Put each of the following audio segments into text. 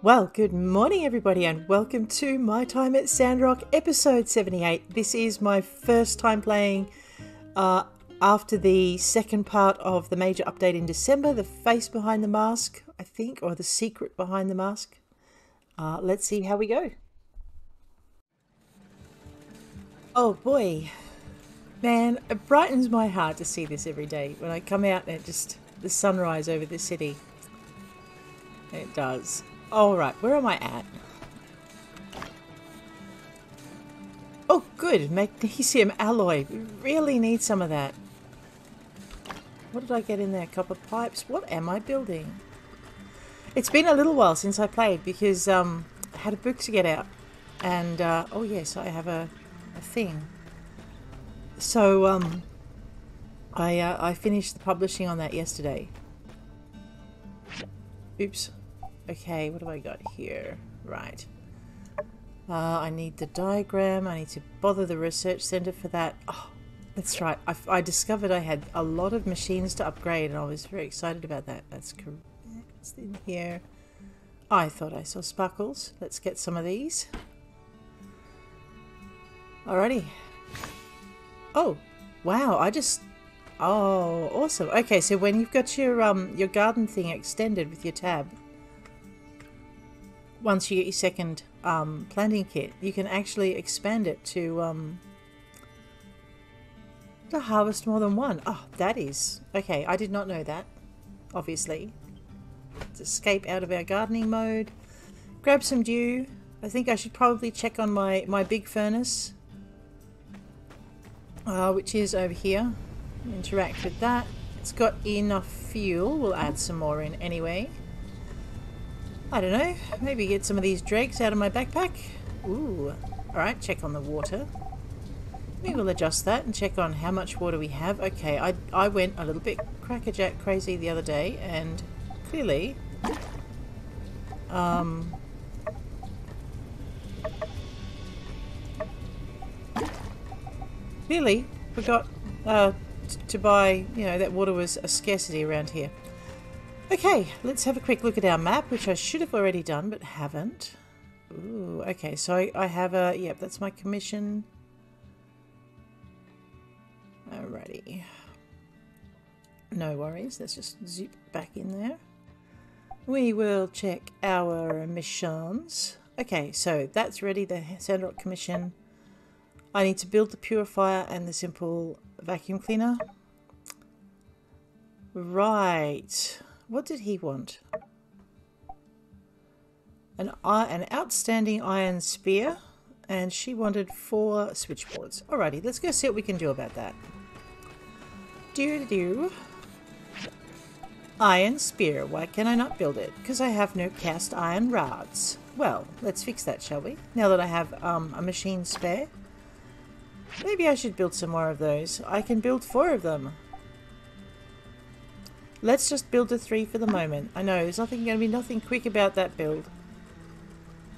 Well, good morning, everybody, and welcome to My Time at Sandrock, episode 78. This is my first time playing uh, after the second part of the major update in December The Face Behind the Mask, I think, or The Secret Behind the Mask. Uh, let's see how we go. Oh boy, man, it brightens my heart to see this every day when I come out and it just the sunrise over the city. It does. Alright, where am I at? Oh, good. Magnesium alloy. We really need some of that. What did I get in there? Copper pipes? What am I building? It's been a little while since I played because um, I had a book to get out. And, uh, oh yes, I have a, a thing. So, um, I, uh, I finished the publishing on that yesterday. Oops. Okay, what have I got here? Right. Uh, I need the diagram. I need to bother the research center for that. Oh, that's right. I, I, discovered I had a lot of machines to upgrade, and I was very excited about that. That's correct. What's in here? I thought I saw sparkles. Let's get some of these. Alrighty. Oh, wow! I just. Oh, awesome. Okay, so when you've got your um your garden thing extended with your tab, once you get your second um, planting kit, you can actually expand it to um, to harvest more than one. Oh, that is okay. I did not know that. Obviously, Let's escape out of our gardening mode. Grab some dew. I think I should probably check on my my big furnace, uh, which is over here. Interact with that. It's got enough fuel. We'll add some more in anyway. I don't know, maybe get some of these dregs out of my backpack. Ooh, alright, check on the water. We will adjust that and check on how much water we have. Okay, I, I went a little bit crackerjack crazy the other day and clearly um, clearly forgot uh, to buy, you know, that water was a scarcity around here. Okay, let's have a quick look at our map, which I should have already done, but haven't. Ooh, okay, so I, I have a... Yep, that's my commission. Alrighty. No worries, let's just zip back in there. We will check our missions. Okay, so that's ready, the Sandrock Commission. I need to build the purifier and the simple vacuum cleaner. Right. What did he want? An, an outstanding iron spear, and she wanted four switchboards. Alrighty, let's go see what we can do about that. Do do. Iron spear. Why can I not build it? Because I have no cast iron rods. Well, let's fix that, shall we? Now that I have um, a machine spare. Maybe I should build some more of those. I can build four of them. Let's just build a three for the moment. I know, there's nothing going to be nothing quick about that build.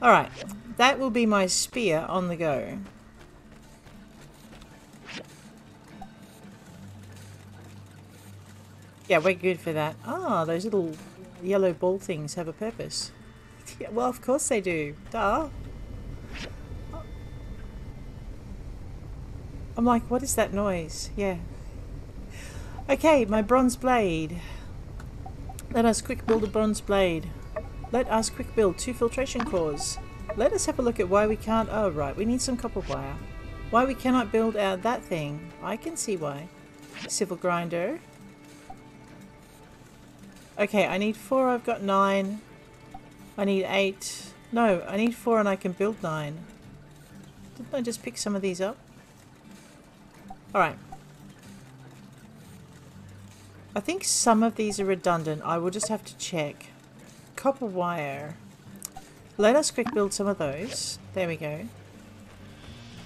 Alright, that will be my spear on the go. Yeah, we're good for that. Ah, those little yellow ball things have a purpose. Yeah, well, of course they do. Duh. I'm like, what is that noise? Yeah, Okay, my bronze blade. Let us quick build a bronze blade. Let us quick build two filtration cores. Let us have a look at why we can't... Oh, right, we need some copper wire. Why we cannot build out that thing. I can see why. Civil grinder. Okay, I need four, I've got nine. I need eight. No, I need four and I can build nine. Didn't I just pick some of these up? Alright. I think some of these are redundant. I will just have to check. Copper wire. Let us quick build some of those. There we go.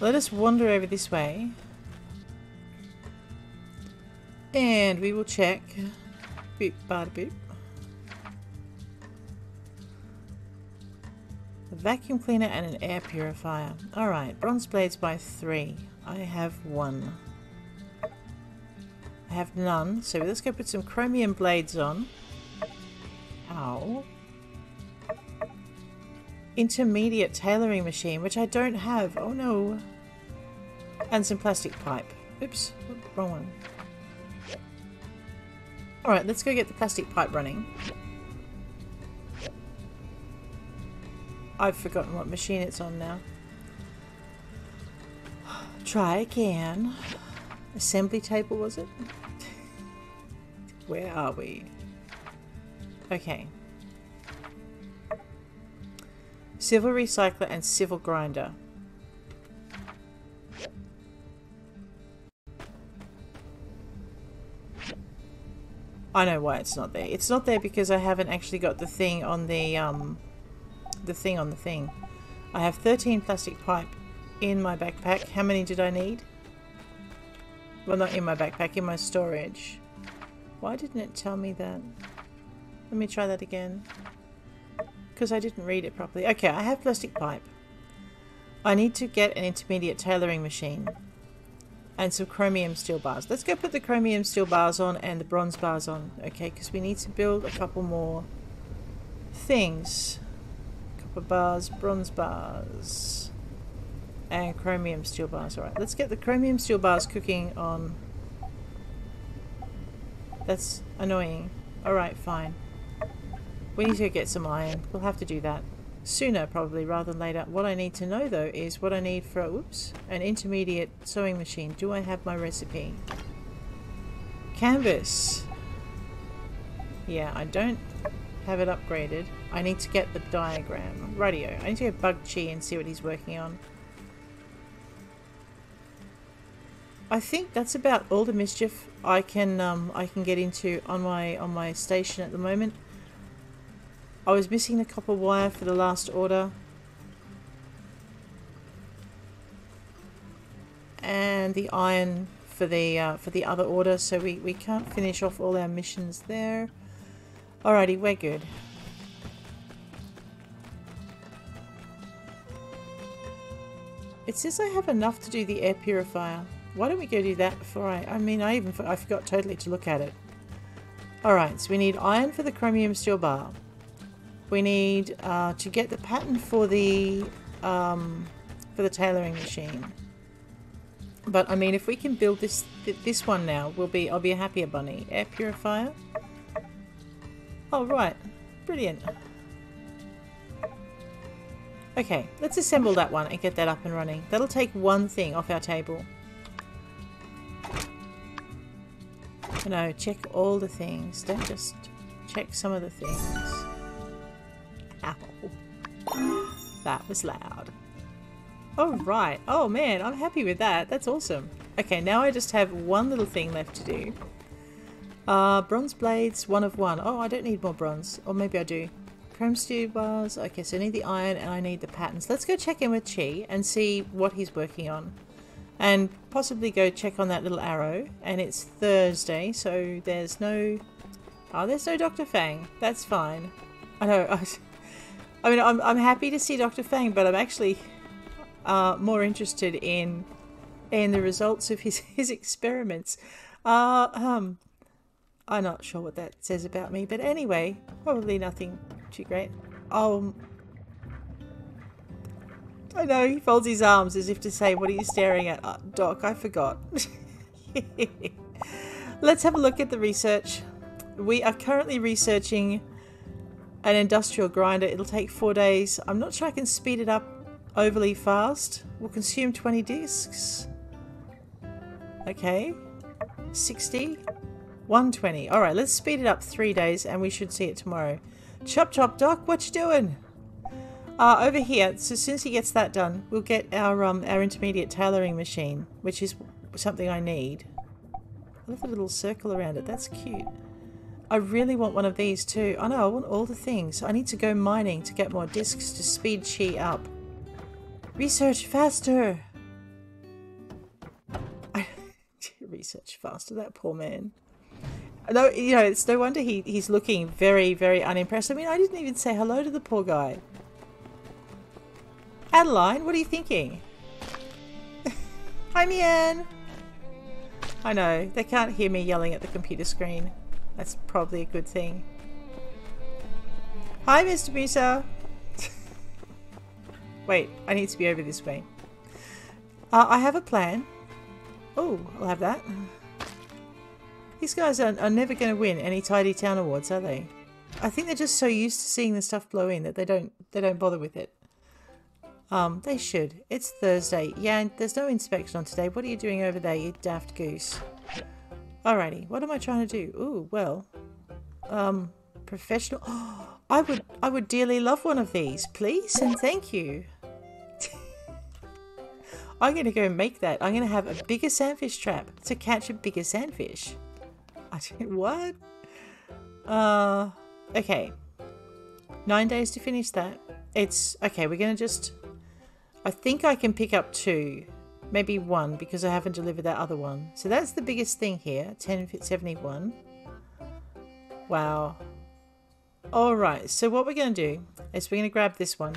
Let us wander over this way. And we will check. Boop, bada boop. A vacuum cleaner and an air purifier. Alright, bronze blades by three. I have one. Have none, so let's go put some chromium blades on. Ow. intermediate tailoring machine, which I don't have. Oh no. And some plastic pipe. Oops, wrong one. Alright, let's go get the plastic pipe running. I've forgotten what machine it's on now. Try again. Assembly table, was it? Where are we? Okay. Civil recycler and civil grinder. I know why it's not there. It's not there because I haven't actually got the thing on the um the thing on the thing. I have 13 plastic pipe in my backpack. How many did I need? Well, not in my backpack, in my storage. Why didn't it tell me that? Let me try that again. Because I didn't read it properly. Okay, I have plastic pipe. I need to get an intermediate tailoring machine. And some chromium steel bars. Let's go put the chromium steel bars on and the bronze bars on. Okay, because we need to build a couple more things. Copper bars, bronze bars and chromium steel bars. Alright, let's get the chromium steel bars cooking on... That's annoying. Alright, fine. We need to get some iron. We'll have to do that. Sooner, probably, rather than later. What I need to know, though, is what I need for, oops, an intermediate sewing machine. Do I have my recipe? Canvas. Yeah, I don't have it upgraded. I need to get the diagram. Radio. I need to go bug Qi and see what he's working on. I think that's about all the mischief I can um, I can get into on my on my station at the moment. I was missing the copper wire for the last order. And the iron for the uh, for the other order, so we, we can't finish off all our missions there. Alrighty, we're good. It says I have enough to do the air purifier. Why don't we go do that before I... I mean, I even I forgot totally to look at it. Alright, so we need iron for the chromium steel bar. We need uh, to get the pattern for the um, for the tailoring machine. But I mean, if we can build this this one now, we'll be I'll be a happier bunny. Air purifier. Oh right, brilliant. Okay, let's assemble that one and get that up and running. That'll take one thing off our table. No, check all the things. Don't just check some of the things. Ow. That was loud. Oh, right. Oh, man. I'm happy with that. That's awesome. Okay, now I just have one little thing left to do. Uh, bronze blades, one of one. Oh, I don't need more bronze. Or maybe I do. Chrome steel bars. Okay, so I need the iron and I need the patterns. Let's go check in with Qi and see what he's working on and possibly go check on that little arrow and it's Thursday so there's no oh there's no Dr. Fang that's fine I know I, I mean I'm, I'm happy to see Dr. Fang but I'm actually uh, more interested in in the results of his, his experiments uh, um I'm not sure what that says about me but anyway probably nothing too great oh I know, he folds his arms as if to say, what are you staring at? Uh, Doc, I forgot. Let's have a look at the research. We are currently researching an industrial grinder. It'll take four days. I'm not sure I can speed it up overly fast. We'll consume 20 discs. Okay. 60. 120. Alright, let's speed it up three days and we should see it tomorrow. Chop chop doc, what you doing? Uh, over here, so as soon as he gets that done, we'll get our um, our intermediate tailoring machine, which is something I need. I love the little circle around it. That's cute. I really want one of these too. I know, I want all the things. I need to go mining to get more discs to speed Qi up. Research faster! Research faster, that poor man. No, you know, it's no wonder he, he's looking very, very unimpressed. I mean, I didn't even say hello to the poor guy. Adeline, what are you thinking? Hi, Mian. I know, they can't hear me yelling at the computer screen. That's probably a good thing. Hi, Mr. Musa. Wait, I need to be over this way. Uh, I have a plan. Oh, I'll have that. These guys are, are never going to win any Tidy Town awards, are they? I think they're just so used to seeing the stuff blow in that they don't they don't bother with it. Um, they should. It's Thursday. Yeah, there's no inspection on today. What are you doing over there, you daft goose? Alrighty, what am I trying to do? Ooh, well, um, professional. I would, I would dearly love one of these, please and thank you. I'm gonna go make that. I'm gonna have a bigger sandfish trap to catch a bigger sandfish. I what? Uh, okay. Nine days to finish that. It's okay. We're gonna just. I think I can pick up two, maybe one because I haven't delivered that other one. So that's the biggest thing here. 1071. Wow. Alright, so what we're going to do is we're going to grab this one.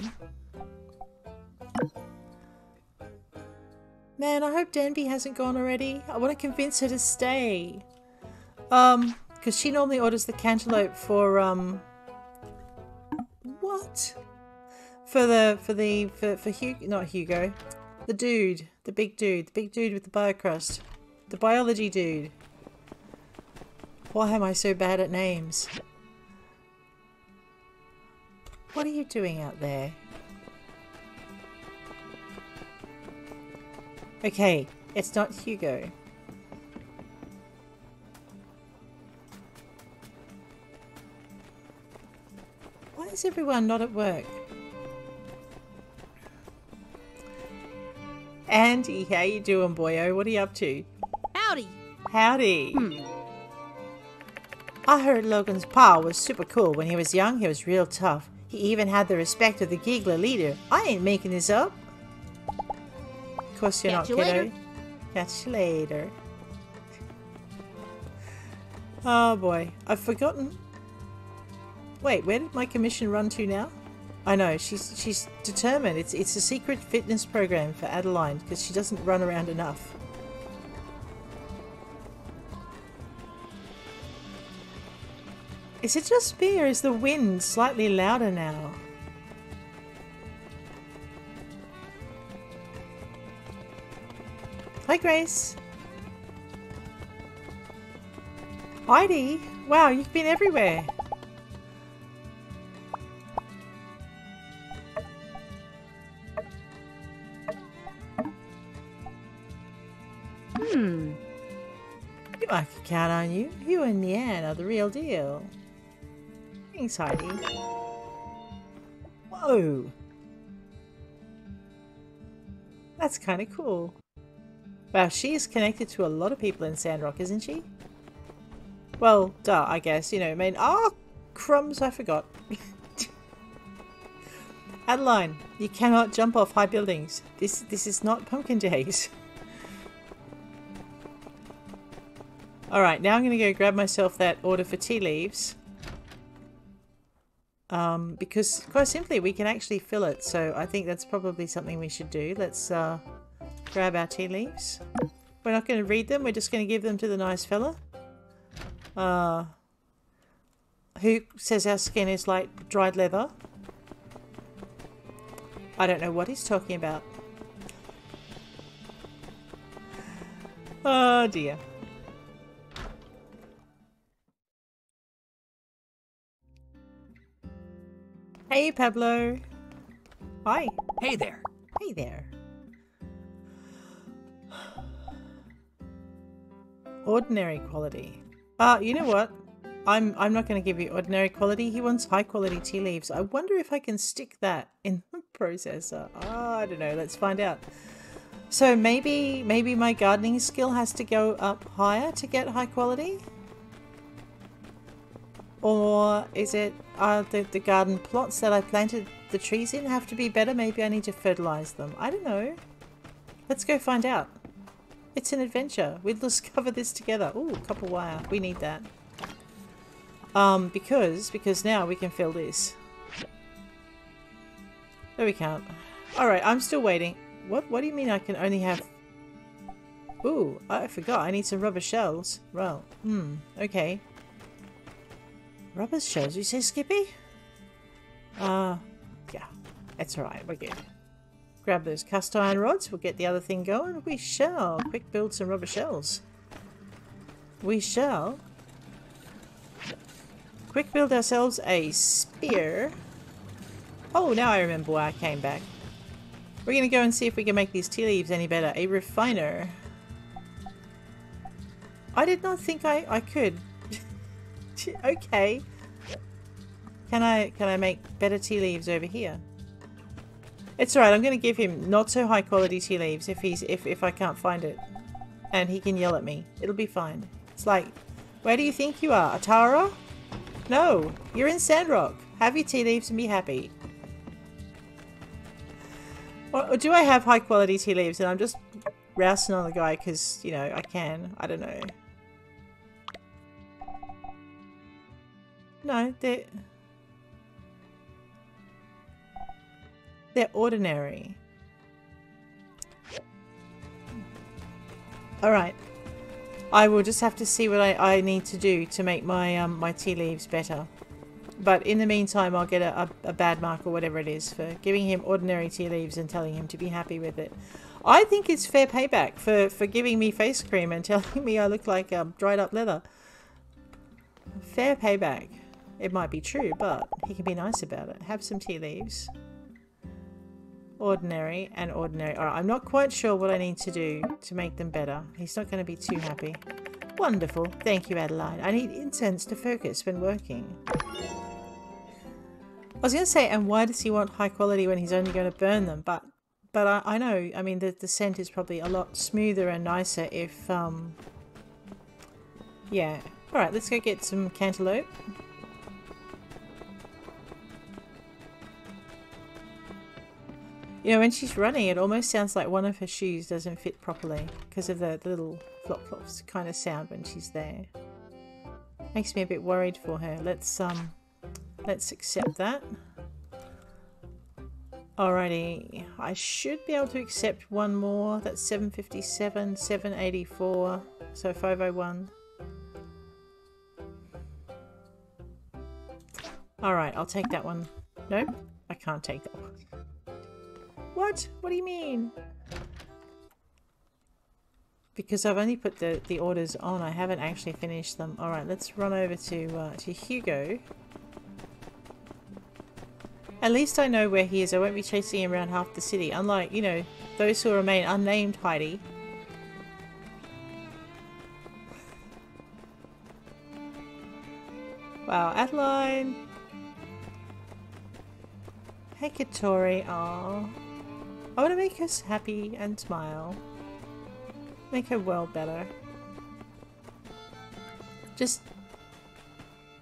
Man, I hope Denby hasn't gone already. I want to convince her to stay. Um, because she normally orders the cantaloupe for, um... What? For the, for the, for, for Hugo, not Hugo. The dude. The big dude. The big dude with the biocrust. The biology dude. Why am I so bad at names? What are you doing out there? Okay, it's not Hugo. Why is everyone not at work? Andy, how you doing, boyo? What are you up to? Howdy. Howdy. Hmm. I heard Logan's pa was super cool when he was young. He was real tough. He even had the respect of the Giggler leader. I ain't making this up. Of course you're Catch not, you kiddo. later. Catch you later. Oh boy, I've forgotten. Wait, where did my commission run to now? I know she's she's determined. It's it's a secret fitness program for Adeline because she doesn't run around enough. Is it just me or is the wind slightly louder now? Hi, Grace. Heidi, wow, you've been everywhere. Count on you. You and Nian are the real deal. Thanks, Heidi. Whoa. That's kind of cool. Wow, she is connected to a lot of people in Sandrock, isn't she? Well, duh, I guess. You know, I mean, oh, crumbs, I forgot. Adeline, you cannot jump off high buildings. This this is not pumpkin days. Alright, now I'm going to go grab myself that order for tea leaves. Um, because quite simply we can actually fill it, so I think that's probably something we should do. Let's uh, grab our tea leaves. We're not going to read them, we're just going to give them to the nice fella. Uh, who says our skin is like dried leather. I don't know what he's talking about. Oh dear. Hey Pablo. Hi. Hey there. Hey there. Ordinary quality. Uh, you know what? I'm I'm not going to give you ordinary quality. He wants high quality tea leaves. I wonder if I can stick that in the processor. I don't know. Let's find out. So maybe maybe my gardening skill has to go up higher to get high quality? Or is it uh, the, the garden plots that I planted the trees in have to be better? Maybe I need to fertilize them. I don't know. Let's go find out. It's an adventure. We'll discover this together. Ooh, copper wire. We need that. Um, because, because now we can fill this. No, we can't. Alright, I'm still waiting. What, what do you mean I can only have... Ooh, I forgot. I need some rubber shells. Well, hmm, okay. Rubber shells, you say, Skippy? Uh, yeah. That's alright, we're good. grab those cast iron rods. We'll get the other thing going. We shall. Quick build some rubber shells. We shall. Quick build ourselves a spear. Oh, now I remember why I came back. We're going to go and see if we can make these tea leaves any better. A refiner. I did not think I, I could. Okay. Can I can I make better tea leaves over here? It's alright, I'm gonna give him not so high quality tea leaves if he's if, if I can't find it. And he can yell at me. It'll be fine. It's like, where do you think you are? Atara? No, you're in Sandrock. Have your tea leaves and be happy. Or, or do I have high quality tea leaves and I'm just rousing on the guy because, you know, I can. I don't know. No, they're... They're ordinary. Alright. I will just have to see what I, I need to do to make my um, my tea leaves better. But in the meantime, I'll get a, a, a, bad mark or whatever it is for giving him ordinary tea leaves and telling him to be happy with it. I think it's fair payback for, for giving me face cream and telling me I look like um, dried up leather. Fair payback. It might be true, but he can be nice about it. Have some tea leaves ordinary, and ordinary. Alright, I'm not quite sure what I need to do to make them better. He's not going to be too happy. Wonderful. Thank you, Adeline. I need incense to focus when working. I was going to say, and why does he want high quality when he's only going to burn them? But but I, I know, I mean, the, the scent is probably a lot smoother and nicer if, um... Yeah. Alright, let's go get some cantaloupe. You know, when she's running, it almost sounds like one of her shoes doesn't fit properly because of the, the little flop-flops kind of sound when she's there. Makes me a bit worried for her. Let's um, let's accept that. Alrighty, I should be able to accept one more. That's 757, 784, so 501. Alright, I'll take that one. Nope, I can't take that one. What? What do you mean? Because I've only put the, the orders on, I haven't actually finished them. Alright, let's run over to, uh, to Hugo. At least I know where he is. I won't be chasing him around half the city. Unlike, you know, those who remain unnamed Heidi. Wow, Adeline! Hey Catori, aww. I want to make us happy and smile. Make her world better. Just...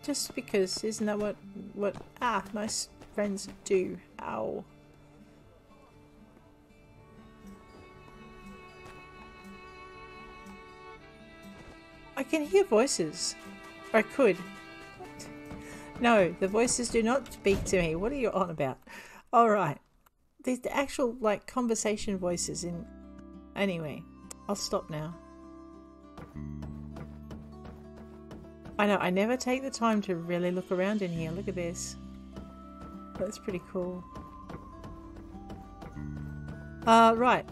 Just because, isn't that what... what... Ah, nice friends do. Ow. I can hear voices. Or I could. No, the voices do not speak to me. What are you on about? Alright the, the actual like conversation voices in anyway I'll stop now. I know I never take the time to really look around in here. Look at this. That's pretty cool. Uh right.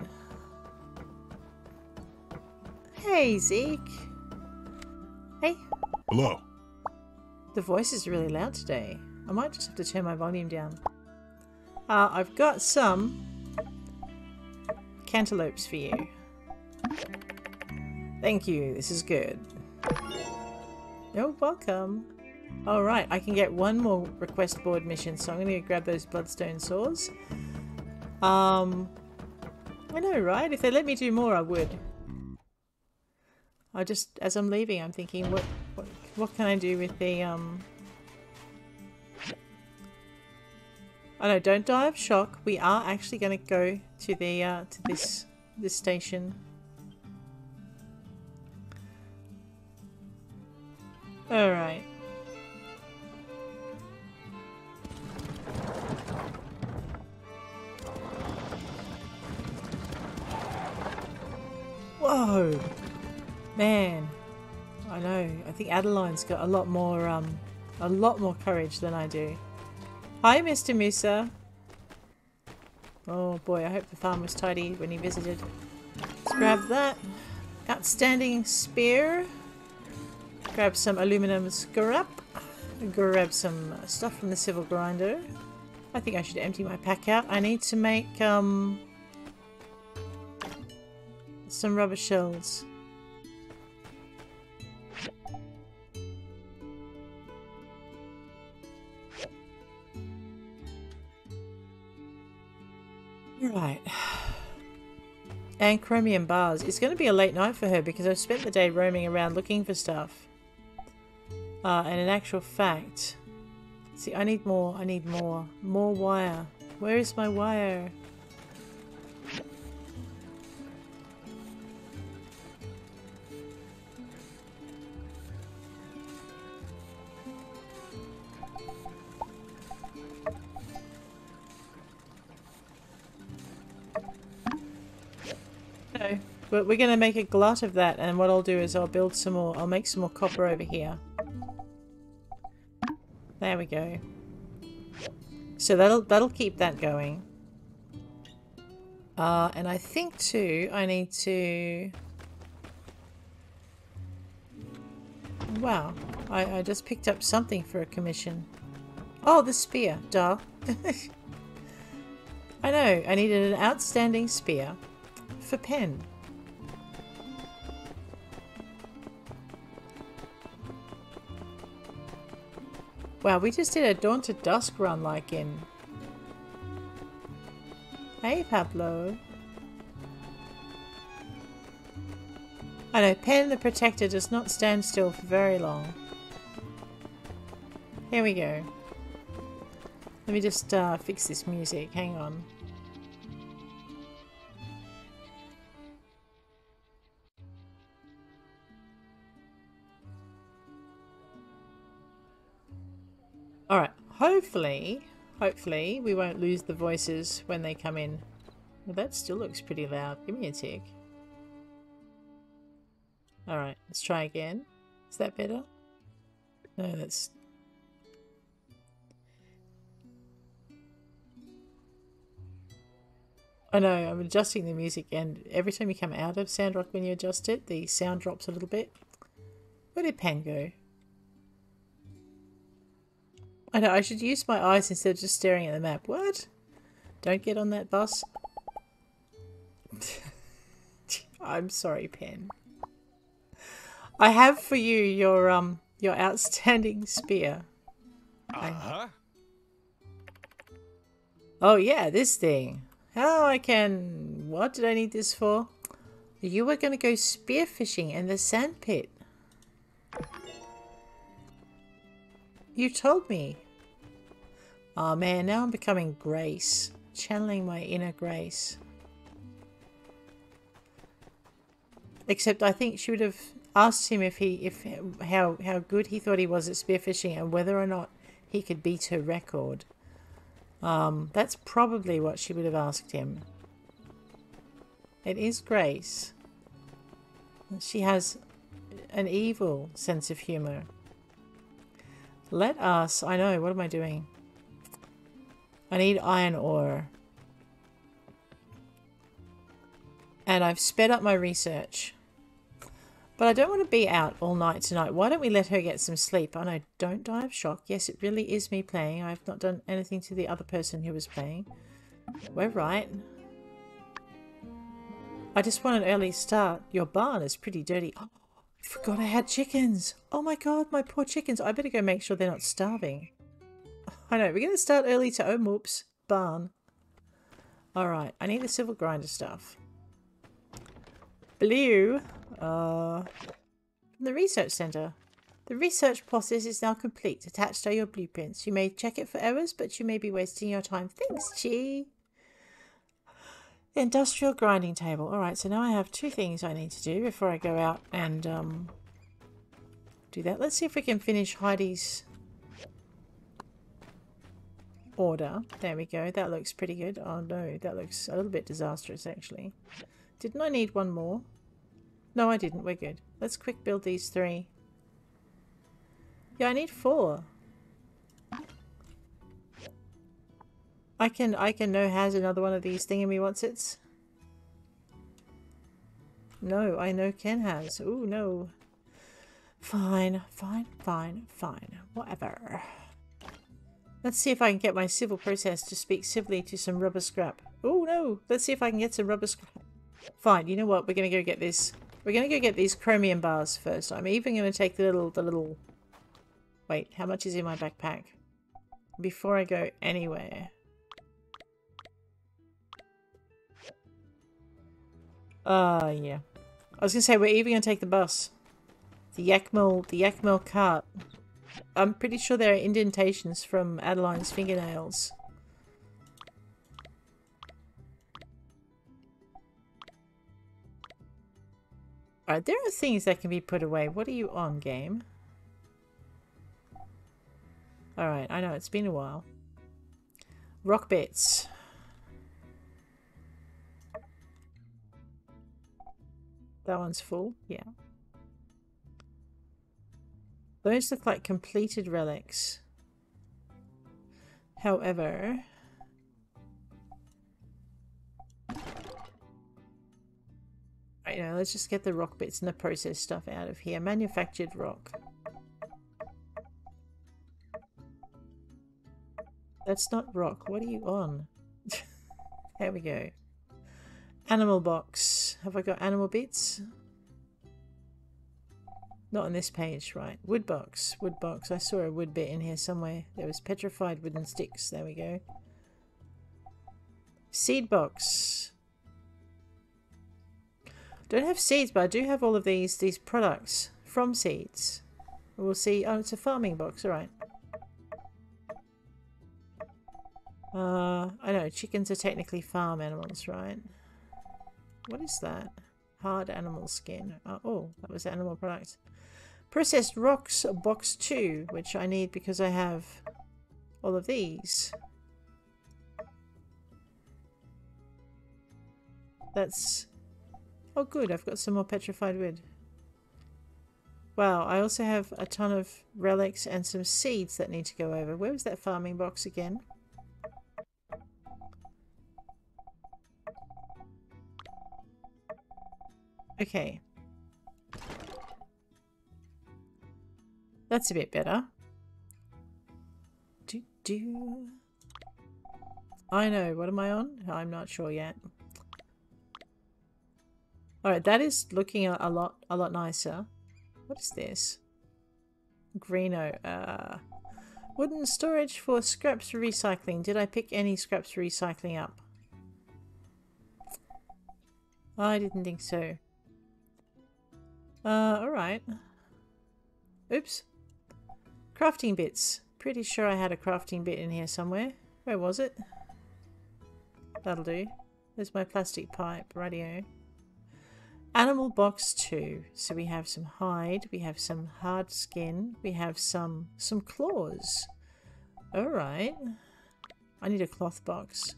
Hey Zeke. Hey. Hello. The voice is really loud today. I might just have to turn my volume down uh, I've got some cantaloupes for you. Thank you, this is good. You're welcome. Alright, I can get one more request board mission, so I'm going to grab those bloodstone saws. Um, I know, right? If they let me do more, I would. I just, as I'm leaving, I'm thinking, what, what, what can I do with the, um, Oh no, don't die of shock. We are actually going to go to the uh, to this this station. All right. Whoa, man! I know. I think Adeline's got a lot more um, a lot more courage than I do. Hi, Mr. Musa. Oh boy, I hope the farm was tidy when he visited. Let's grab that. Outstanding spear. Grab some aluminum scrap. Grab some stuff from the civil grinder. I think I should empty my pack out. I need to make um, some rubber shells. And chromium bars. It's going to be a late night for her because I've spent the day roaming around looking for stuff. Uh, and in actual fact... See, I need more. I need more. More wire. Where is my wire? But we're going to make a glut of that and what I'll do is I'll build some more, I'll make some more copper over here. There we go. So that'll that'll keep that going. Uh, and I think too, I need to... Wow, I, I just picked up something for a commission. Oh, the spear, duh. I know, I needed an outstanding spear for pen. Wow, we just did a Dawn to Dusk run like in... Hey, Pablo. I know, Pen the Protector does not stand still for very long. Here we go. Let me just uh, fix this music. Hang on. Hopefully, hopefully we won't lose the voices when they come in. Well, that still looks pretty loud. Give me a tick. Alright, let's try again. Is that better? No, that's... I know, I'm adjusting the music and every time you come out of Sandrock when you adjust it, the sound drops a little bit. Where did Pen go? I know, I should use my eyes instead of just staring at the map. What? Don't get on that bus. I'm sorry, Pen. I have for you your um your outstanding spear. Uh-huh. Oh yeah, this thing. How I can... What did I need this for? You were going to go spearfishing in the sandpit. You told me. Oh man, now I'm becoming Grace. Channeling my inner Grace. Except I think she would have asked him if he if how how good he thought he was at spearfishing and whether or not he could beat her record. Um, that's probably what she would have asked him. It is Grace. She has an evil sense of humour. Let us... I know, what am I doing? I need iron ore. And I've sped up my research. But I don't want to be out all night tonight. Why don't we let her get some sleep? I know, don't die of shock. Yes, it really is me playing. I've not done anything to the other person who was playing. We're right. I just want an early start. Your barn is pretty dirty. Oh, I forgot I had chickens. Oh my god, my poor chickens. I better go make sure they're not starving. I know, we're going to start early to oh whoops, barn. Alright, I need the civil grinder stuff. Blue. Uh, the research center. The research process is now complete. Attached are your blueprints. You may check it for errors, but you may be wasting your time. Thanks, Qi. Industrial grinding table. Alright, so now I have two things I need to do before I go out and um, do that. Let's see if we can finish Heidi's order. There we go. That looks pretty good. Oh no, that looks a little bit disastrous actually. Didn't I need one more? No, I didn't. We're good. Let's quick build these three. Yeah, I need four. I can I can know has another one of these thingy what's its. No, I know Ken has. Oh no. Fine, fine, fine, fine. Whatever. Let's see if I can get my civil process to speak civilly to some rubber scrap. Oh no! Let's see if I can get some rubber scrap. Fine, you know what? We're gonna go get this. We're gonna go get these chromium bars first. I'm even gonna take the little, the little... Wait, how much is in my backpack? Before I go anywhere. Uh, yeah. I was gonna say, we're even gonna take the bus. The Yakmel, the Yakmel cart. I'm pretty sure there are indentations from Adeline's fingernails. Alright, there are things that can be put away. What are you on, game? Alright, I know, it's been a while. Rock bits. That one's full, yeah. Those look like completed relics. However... Right now, let's just get the rock bits and the processed stuff out of here. Manufactured rock. That's not rock. What are you on? there we go. Animal box. Have I got animal bits? Not on this page, right. Wood box. Wood box. I saw a wood bit in here somewhere. There was petrified wooden sticks. There we go. Seed box. Don't have seeds, but I do have all of these these products from seeds. We'll see. Oh, it's a farming box. All right. Uh, I know chickens are technically farm animals, right? What is that? Hard animal skin. Uh, oh, that was animal product. Processed rocks box 2, which I need because I have all of these. That's... Oh good, I've got some more petrified wood. Wow, I also have a ton of relics and some seeds that need to go over. Where was that farming box again? Okay. That's a bit better. Do do. I know. What am I on? I'm not sure yet. Alright, that is looking a, a, lot a lot nicer. What is this? Greeno. Uh, wooden storage for scraps recycling. Did I pick any scraps recycling up? I didn't think so. Uh, alright. Oops. Crafting bits. Pretty sure I had a crafting bit in here somewhere. Where was it? That'll do. There's my plastic pipe. Radio. Animal box 2. So we have some hide, we have some hard skin, we have some some claws. Alright. I need a cloth box.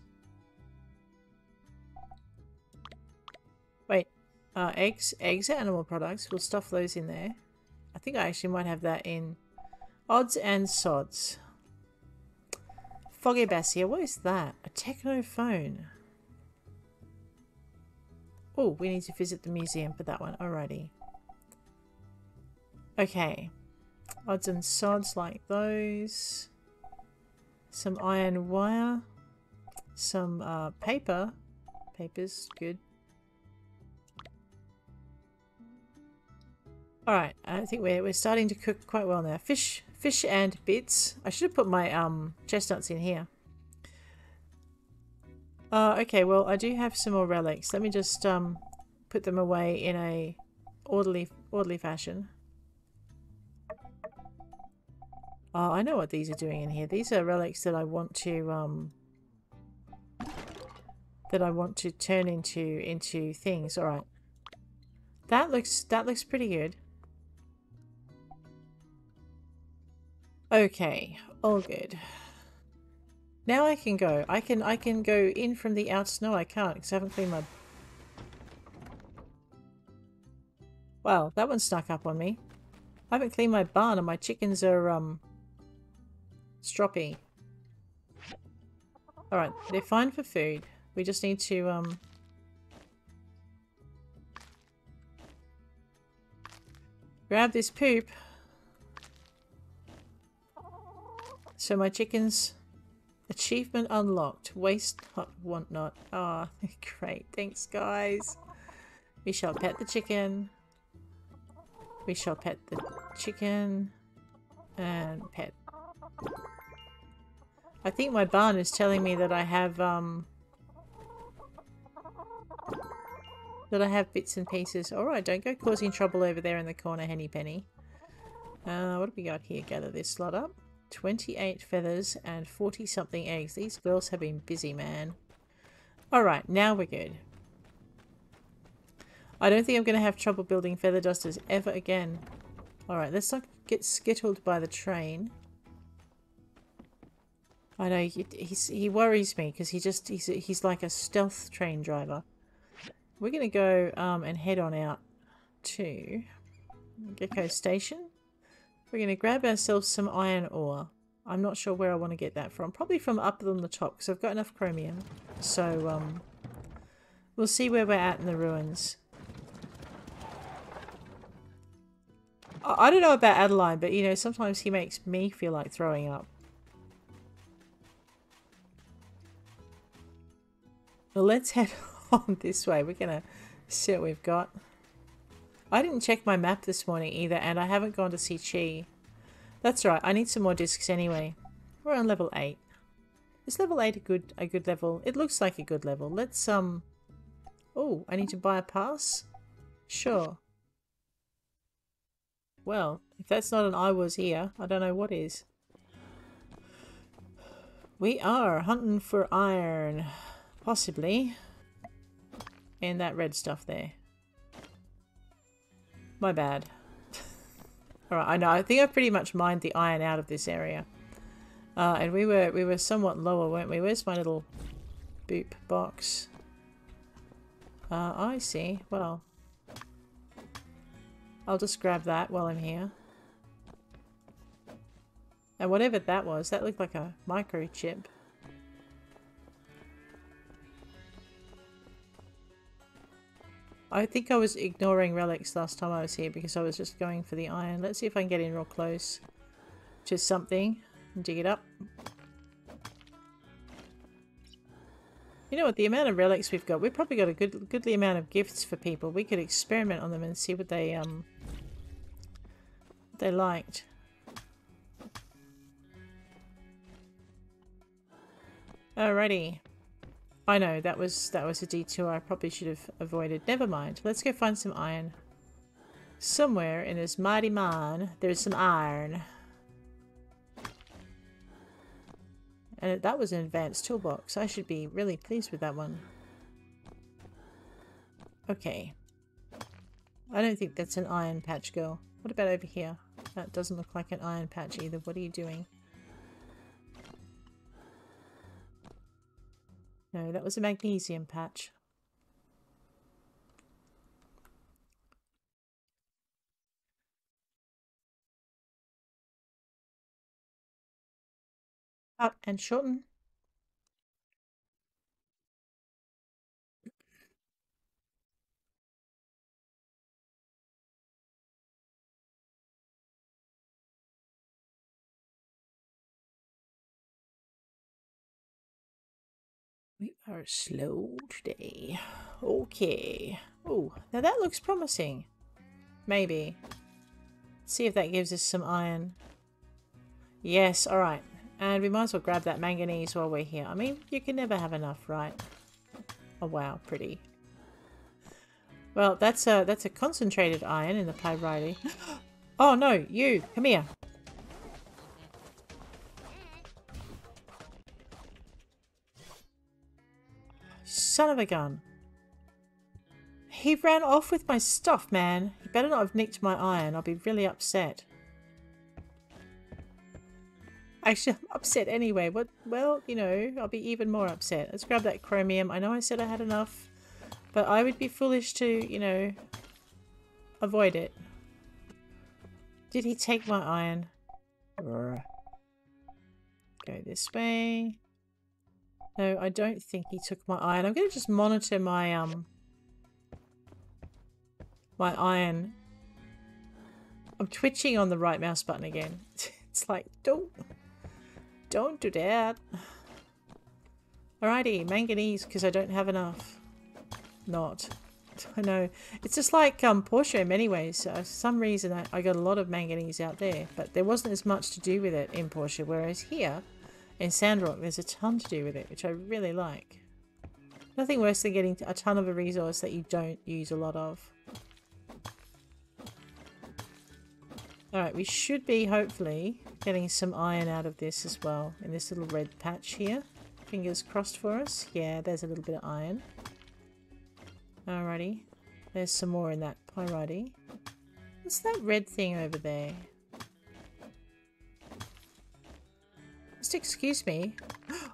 Wait. Uh, eggs. Eggs are animal products. We'll stuff those in there. I think I actually might have that in Odds and sods. Foggy Bassier, what is that? A techno phone. Oh, we need to visit the museum for that one. Alrighty. Okay. Odds and sods like those. Some iron wire. Some uh, paper. Paper's good. Alright, I think we're, we're starting to cook quite well now. Fish Fish and bits. I should have put my um, chestnuts in here. Uh, okay, well, I do have some more relics. Let me just um, put them away in a orderly, orderly fashion. Oh, I know what these are doing in here. These are relics that I want to um, that I want to turn into into things. All right, that looks that looks pretty good. Okay, all good. Now I can go. I can I can go in from the outs. No, I can't because I haven't cleaned my... Wow, that one snuck up on me. I haven't cleaned my barn and my chickens are, um... Stroppy. Alright, they're fine for food. We just need to, um... Grab this poop. So my chickens... Achievement unlocked. Waste not want not. Ah, oh, great. Thanks, guys. We shall pet the chicken. We shall pet the chicken. And pet. I think my barn is telling me that I have, um... That I have bits and pieces. Alright, don't go causing trouble over there in the corner, Henny Penny. Uh, what have we got here? Gather this lot up. 28 feathers and 40 something eggs. These girls have been busy, man. Alright, now we're good. I don't think I'm going to have trouble building feather dusters ever again. Alright, let's not get skittled by the train. I know, he, he worries me because he just, he's, he's like a stealth train driver. We're going to go um, and head on out to Gecko Station. We're going to grab ourselves some iron ore. I'm not sure where I want to get that from. Probably from up on the top because I've got enough chromium. So um, we'll see where we're at in the ruins. I, I don't know about Adeline, but you know, sometimes he makes me feel like throwing up. Well, let's head on this way. We're going to see what we've got. I didn't check my map this morning either, and I haven't gone to see Qi. That's right, I need some more discs anyway. We're on level 8. Is level 8 a good a good level? It looks like a good level. Let's, um... Oh, I need to buy a pass? Sure. Well, if that's not an I was here, I don't know what is. We are hunting for iron. Possibly. And that red stuff there. My bad. Alright, I know. I think I pretty much mined the iron out of this area. Uh, and we were we were somewhat lower, weren't we? Where's my little boop box? Uh, I see. Well, I'll just grab that while I'm here. And whatever that was, that looked like a microchip. I think I was ignoring relics last time I was here because I was just going for the iron. Let's see if I can get in real close to something and dig it up. You know what, the amount of relics we've got, we've probably got a good goodly amount of gifts for people. We could experiment on them and see what they um they liked. Alrighty. I know, that was that was a detour I probably should have avoided. Never mind. Let's go find some iron. Somewhere in this mighty mine, there's some iron. And that was an advanced toolbox. I should be really pleased with that one. Okay. I don't think that's an iron patch girl. What about over here? That doesn't look like an iron patch either. What are you doing? No, that was a magnesium patch. Cut and shorten. Are slow today. Okay. Oh, now that looks promising. Maybe. Let's see if that gives us some iron. Yes, alright. And we might as well grab that manganese while we're here. I mean, you can never have enough, right? Oh wow, pretty. Well, that's a that's a concentrated iron in the pyrite. oh no, you, come here. Son of a gun. He ran off with my stuff, man. He better not have nicked my iron. I'll be really upset. Actually, I'm upset anyway. What? Well, you know, I'll be even more upset. Let's grab that chromium. I know I said I had enough, but I would be foolish to, you know, avoid it. Did he take my iron? Go this way. No, I don't think he took my iron. I'm going to just monitor my, um... My iron. I'm twitching on the right mouse button again. It's like, don't... Don't do that. Alrighty, manganese, because I don't have enough. Not. I know. It's just like um, Portia in many ways. Uh, for some reason, I, I got a lot of manganese out there, but there wasn't as much to do with it in Portia, whereas here, in Sandrock, there's a ton to do with it, which I really like. Nothing worse than getting a ton of a resource that you don't use a lot of. Alright, we should be, hopefully, getting some iron out of this as well, in this little red patch here. Fingers crossed for us. Yeah, there's a little bit of iron. Alrighty. There's some more in that pyrite. What's that red thing over there? Just excuse me.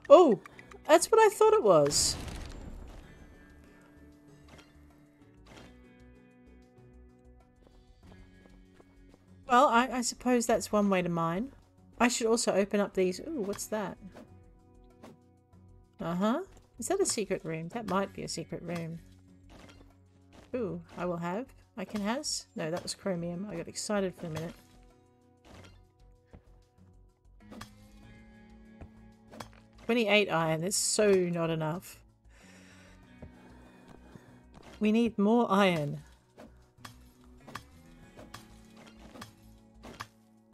Oh! That's what I thought it was. Well, I, I suppose that's one way to mine. I should also open up these... Ooh, what's that? Uh-huh. Is that a secret room? That might be a secret room. Ooh, I will have. I can has? No, that was chromium. I got excited for a minute. Twenty-eight iron. That's so not enough. We need more iron.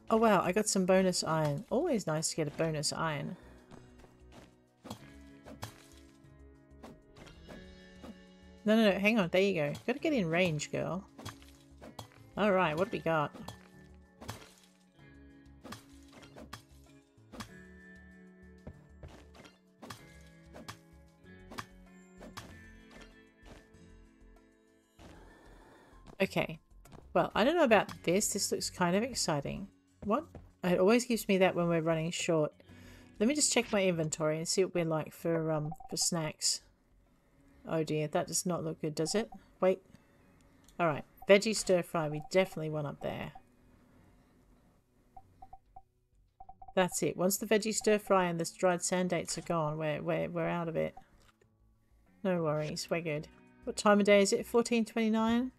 Oh wow, I got some bonus iron. Always nice to get a bonus iron. No, no, no, hang on. There you go. Gotta get in range, girl. Alright, what do we got? Okay. Well, I don't know about this. This looks kind of exciting. What? It always gives me that when we're running short. Let me just check my inventory and see what we're like for um for snacks. Oh dear, that does not look good, does it? Wait. Alright, veggie stir fry. We definitely want up there. That's it. Once the veggie stir fry and the dried sand dates are gone, we're, we're, we're out of it. No worries, we're good. What time of day is it? 14.29?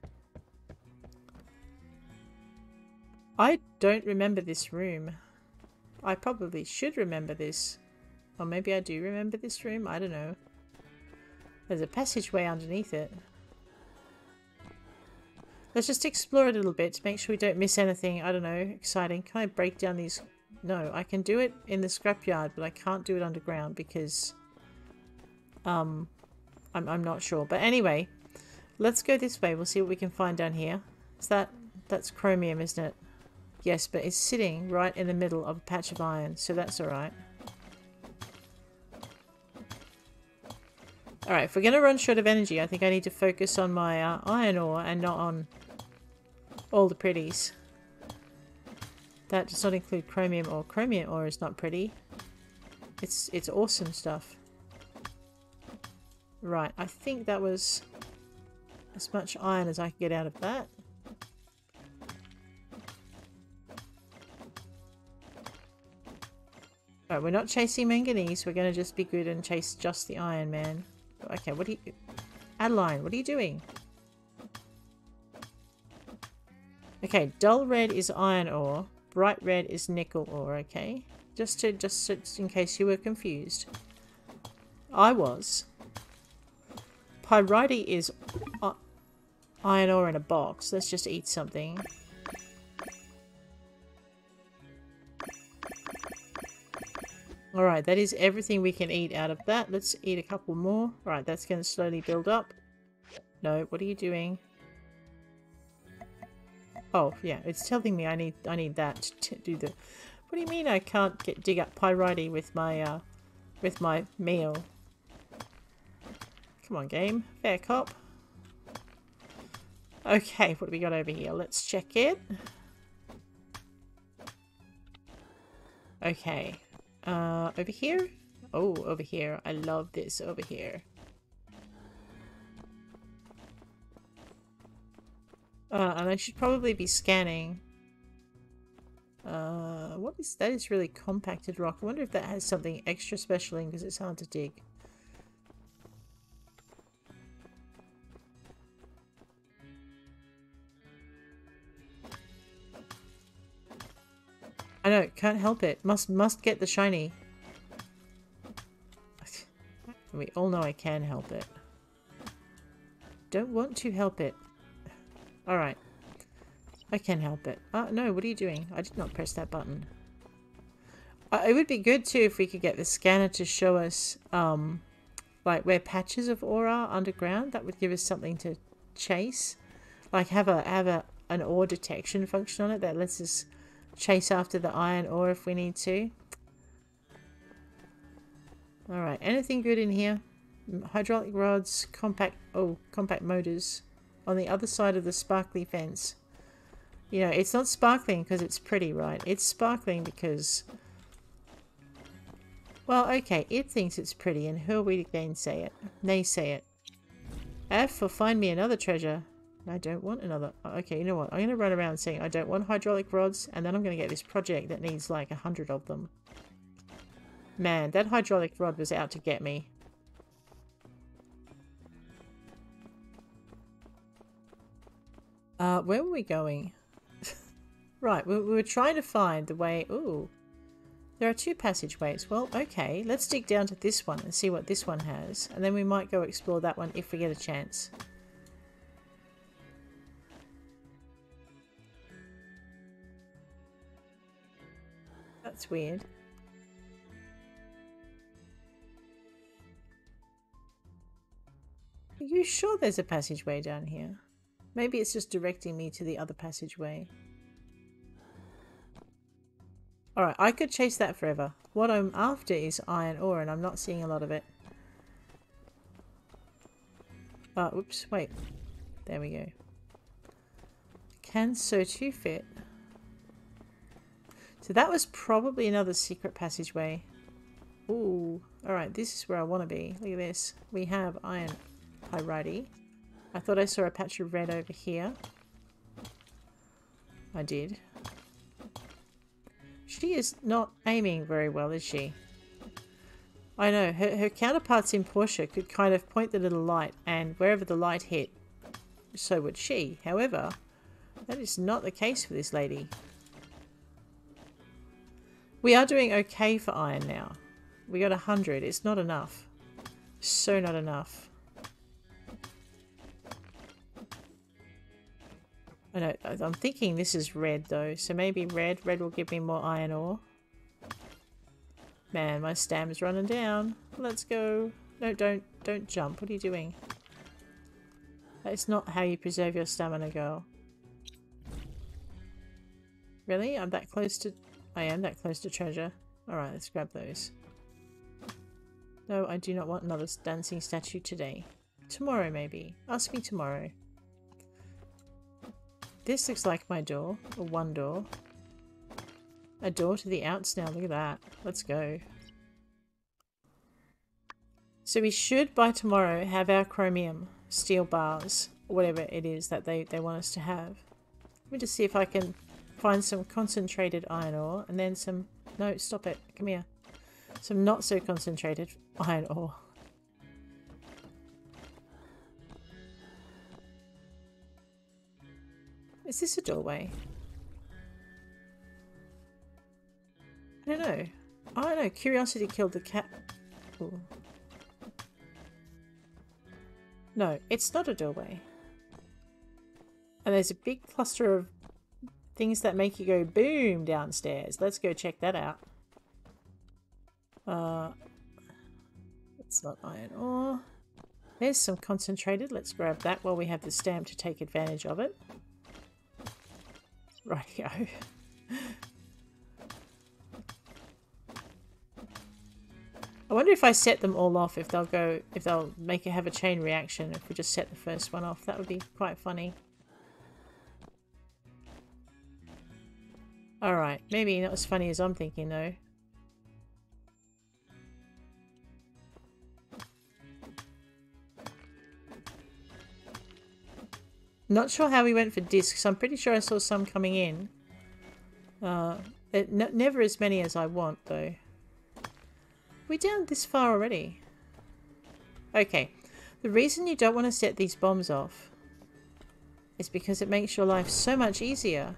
I don't remember this room. I probably should remember this. Or maybe I do remember this room. I don't know. There's a passageway underneath it. Let's just explore a little bit to make sure we don't miss anything, I don't know, exciting. Can I break down these? No, I can do it in the scrapyard, but I can't do it underground because... Um, I'm, I'm not sure. But anyway, let's go this way. We'll see what we can find down here. Is that... That's chromium, isn't it? Yes, but it's sitting right in the middle of a patch of iron, so that's alright. Alright, if we're going to run short of energy, I think I need to focus on my uh, iron ore and not on all the pretties. That does not include chromium ore. Chromium ore is not pretty. It's, it's awesome stuff. Right, I think that was as much iron as I can get out of that. Alright, we're not chasing manganese. We're going to just be good and chase just the Iron Man. Okay, what are you... Adeline, what are you doing? Okay, dull red is iron ore. Bright red is nickel ore, okay? Just to just in case you were confused. I was. Pyrite is uh, iron ore in a box. Let's just eat something. Alright, that is everything we can eat out of that. Let's eat a couple more. Alright, that's going to slowly build up. No, what are you doing? Oh, yeah, it's telling me I need I need that to do the... What do you mean I can't get dig up pyrite with my, uh, with my meal? Come on, game. Fair cop. Okay, what do we got over here? Let's check it. Okay. Uh, over here? Oh, over here. I love this over here. Uh, and I should probably be scanning. Uh, what is that? Is really compacted rock. I wonder if that has something extra special in because it's hard to dig. I know, can't help it. Must must get the shiny. We all know I can help it. Don't want to help it. Alright. I can help it. Uh, no, what are you doing? I did not press that button. Uh, it would be good too if we could get the scanner to show us um, like where patches of ore are underground. That would give us something to chase. Like have a have a an ore detection function on it that lets us chase after the iron ore if we need to. Alright, anything good in here? Hydraulic rods, compact, oh, compact motors on the other side of the sparkly fence. You know, it's not sparkling because it's pretty, right? It's sparkling because... Well, okay, it thinks it's pretty, and who are we to gainsay it? Naysay it. F for find me another treasure. I don't want another... Okay, you know what? I'm going to run around saying I don't want hydraulic rods, and then I'm going to get this project that needs like a hundred of them. Man, that hydraulic rod was out to get me. Uh, where were we going? right, we, we were trying to find the way... Ooh. There are two passageways. Well, okay. Let's dig down to this one and see what this one has. And then we might go explore that one if we get a chance. That's weird. Are you sure there's a passageway down here? Maybe it's just directing me to the other passageway. Alright, I could chase that forever. What I'm after is iron ore and I'm not seeing a lot of it. Uh, oh, oops, wait. There we go. Can so too fit? So that was probably another secret passageway. Ooh, alright, this is where I want to be. Look at this. We have iron Pyrite. I thought I saw a patch of red over here. I did. She is not aiming very well, is she? I know, her, her counterparts in Portia could kind of point the little light and wherever the light hit, so would she. However, that is not the case for this lady. We are doing okay for iron now. We got a hundred. It's not enough. So not enough. I know, I'm thinking this is red though, so maybe red. Red will give me more iron ore. Man, my stam's running down. Let's go. No, don't, don't jump. What are you doing? That's not how you preserve your stamina, girl. Really? I'm that close to... I am that close to treasure. Alright, let's grab those. No, I do not want another dancing statue today. Tomorrow, maybe. Ask me tomorrow. This looks like my door, or one door. A door to the outs now, look at that. Let's go. So we should, by tomorrow, have our chromium steel bars, whatever it is that they, they want us to have. Let me just see if I can find some concentrated iron ore, and then some... No, stop it. Come here. Some not so concentrated iron ore. Is this a doorway? I don't know. I don't know. Curiosity killed the cat. Ooh. No, it's not a doorway. And there's a big cluster of things that make you go boom downstairs. Let's go check that out. Uh, it's not iron ore. There's some concentrated. Let's grab that while we have the stamp to take advantage of it. Rightio. I wonder if I set them all off, if they'll go, if they'll make it have a chain reaction if we just set the first one off. That would be quite funny. Alright, maybe not as funny as I'm thinking though. Not sure how we went for discs. I'm pretty sure I saw some coming in. Uh, it, never as many as I want, though. We're down this far already? Okay. The reason you don't want to set these bombs off is because it makes your life so much easier.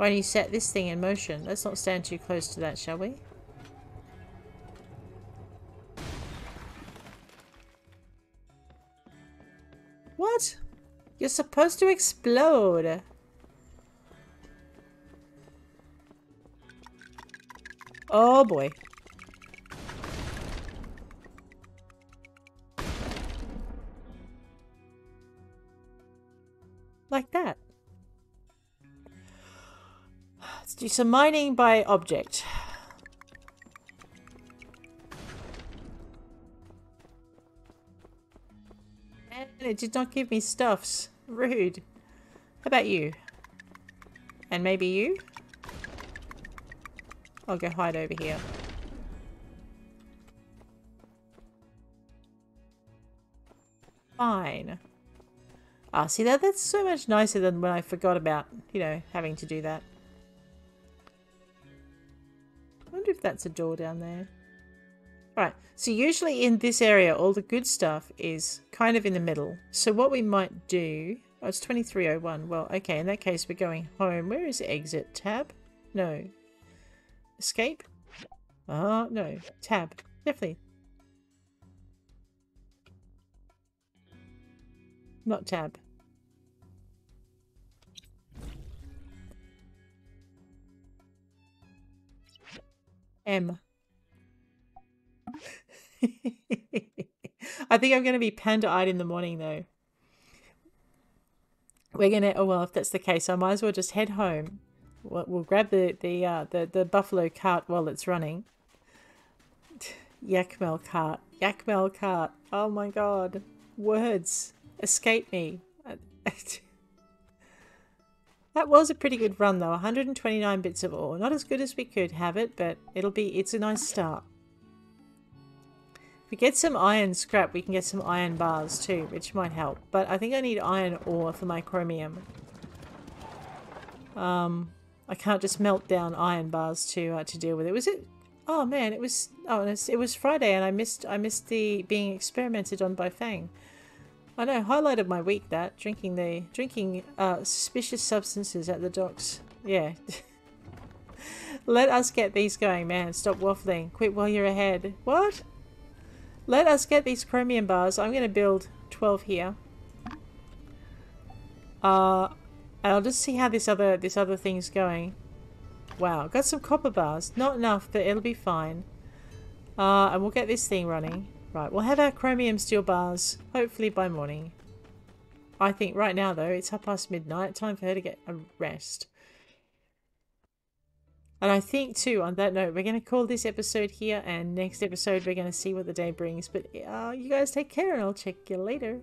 Why don't you set this thing in motion? Let's not stand too close to that, shall we? What? You're supposed to explode. Oh boy. Do some mining by object. And it did not give me stuffs. Rude. How about you? And maybe you? I'll go hide over here. Fine. Ah, see that? That's so much nicer than when I forgot about, you know, having to do that. That's a door down there. Right, so usually in this area, all the good stuff is kind of in the middle. So what we might do... Oh, it's 2301. Well, okay, in that case, we're going home. Where is exit? Tab? No. Escape? Ah, no. Tab. Definitely. Not tab. M. I think I'm going to be panda-eyed in the morning, though. We're going to... Oh, well, if that's the case, I might as well just head home. We'll, we'll grab the, the, uh, the, the buffalo cart while it's running. Yakmel cart. Yakmel cart. Oh, my God. Words. Escape me. that was a pretty good run, though. 129 bits of ore. Not as good as we could have it, but it'll be... It's a nice start. If we get some iron scrap, we can get some iron bars too, which might help. But I think I need iron ore for my chromium. Um, I can't just melt down iron bars to uh, to deal with it. Was it? Oh man, it was. Oh, it was Friday, and I missed I missed the being experimented on by Fang. I know, highlight of my week that drinking the drinking uh, suspicious substances at the docks. Yeah. Let us get these going, man. Stop waffling. Quit while you're ahead. What? Let us get these chromium bars. I'm going to build 12 here. Uh, I'll just see how this other this other thing's going. Wow, got some copper bars. Not enough, but it'll be fine. Uh, and we'll get this thing running. Right, we'll have our chromium steel bars, hopefully by morning. I think right now, though, it's half past midnight. Time for her to get a rest. And I think too, on that note, we're going to call this episode here, and next episode we're going to see what the day brings. But uh, you guys take care, and I'll check you later.